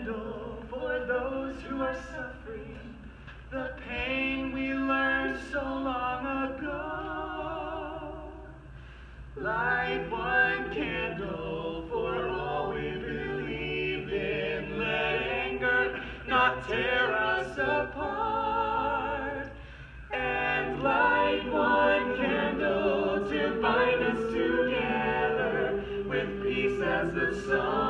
candle for those who are suffering the pain we learned so long ago. Light one candle for all we believe in. Let anger not tear us apart. And light one candle to bind us together with peace as the sun.